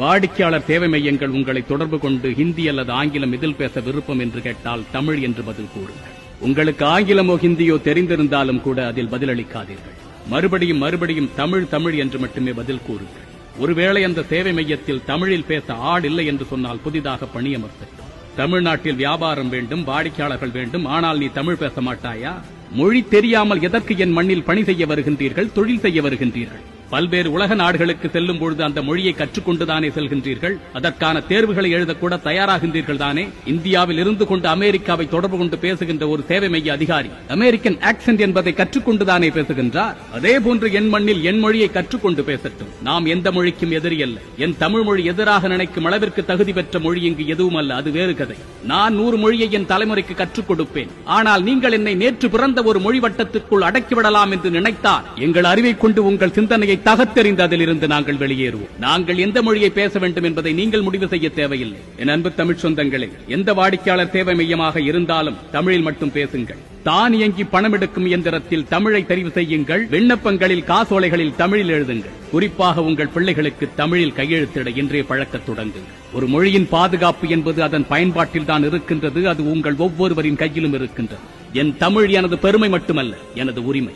வாடிக்கையாளர் சேவை மையங்கள் உங்களை தொடர்பு கொண்டு ஹிந்தி அல்லது ஆங்கிலம் இதில் பேச விருப்பம் என்று கேட்டால் தமிழ் என்று பதில் கூறுங்கள். உங்களுக்கு ஆங்கிலமோ ஹிந்தியோ தெரிந்திருந்தாலும் கூட அதில் பதிலளிக்காதீர்கள். மறுபடியும் மறுபடியும் தமிழ் தமிழ் என்று மட்டுமே பதில் கூறுங்கள். ஒருவேளை அந்த சேவை மையத்தில் தமிழில் பேச ஆள் இல்லை என்று சொன்னால் புதிதாக பணியமர்த்தட்டும். தமிழ்நாட்டில் வியாபாரம் வேண்டும் வாடிக்கையாளர்கள் வேண்டும் ஆனால் நீ தமிழ் பேச மாட்டாயா? மொழி தெரியாமல் எதற்கு என் மண்ணில் பணி செய்ய வருகின்றீர்கள் தொழில் செய்ய வருகின்றீர்கள்? பல்வேறு உலக நாடுகளுக்கு செல்லும் பொழுது அந்த மொழியை கற்றுக்கொண்டுதானே செல்கின்றீர்கள்? அதற்கான தேர்வுகளை எழுதக்கூட தயாராகின்றீர்கள் தானே? இந்தியாவில் இருந்து கொண்டு அமெரிக்காவை தொடர்பு கொண்டு பேசுகின்ற ஒரு சேவை மைய அதிகாரி அமெரிக்கன் ஆக்சென்ட் என்பதை கற்றுக்கொண்டுதானே பேசுகின்றார்? அதே போன்று என் மண்ணில் என் மொழியை கற்றுக்கொண்டு பேசட்டும். நாம் எந்த மொழிக்கும் எதிரி அல்ல. என் தமிழ் மொழி எதிராக நினைக்கும் அளவிற்கு தகுதி பெற்ற மொழி இங்கு எதுவும் அல்ல. அது வேறு கதை. நான் நூறு மொழியை என் தலைமுறைக்கு கற்றுக் கொடுப்பேன். ஆனால் நீங்கள் என்னை நேற்று பிறந்த ஒரு மொழி வட்டத்திற்குள் அடக்கிவிடலாம் என்று நினைத்தால் எங்கள் அறிவை கொண்டு உங்கள் சிந்தனையை தகத்தெறிந்து அதிலிருந்து நாங்கள் வெளியேறுவோம். நாங்கள் எந்த மொழியை பேச வேண்டும் என்பதை நீங்கள் முடிவு செய்ய தேவையில்லை. என் அன்பு தமிழ் சொந்தங்களே எந்த வாடிக்கையாளர் சேவை மையமாக இருந்தாலும் தமிழில் மட்டும் பேசுங்கள். தானியங்கி பணம் எடுக்கும் இயந்திரத்தில் தமிழை தெரிவு செய்யுங்கள். விண்ணப்பங்களில் காசோலைகளில் தமிழில் எழுதுங்கள். குறிப்பாக உங்கள் பிள்ளைகளுக்கு தமிழில் கையெழுத்திட இன்றே பழக்கத் தொடங்குங்கள். ஒரு மொழியின் பாதுகாப்பு என்பது அதன் பயன்பாட்டில் தான் இருக்கின்றது. அது உங்கள் ஒவ்வொருவரின் கையிலும் இருக்கின்றது. என் தமிழ் எனது பெருமை மட்டுமல்ல எனது உரிமை.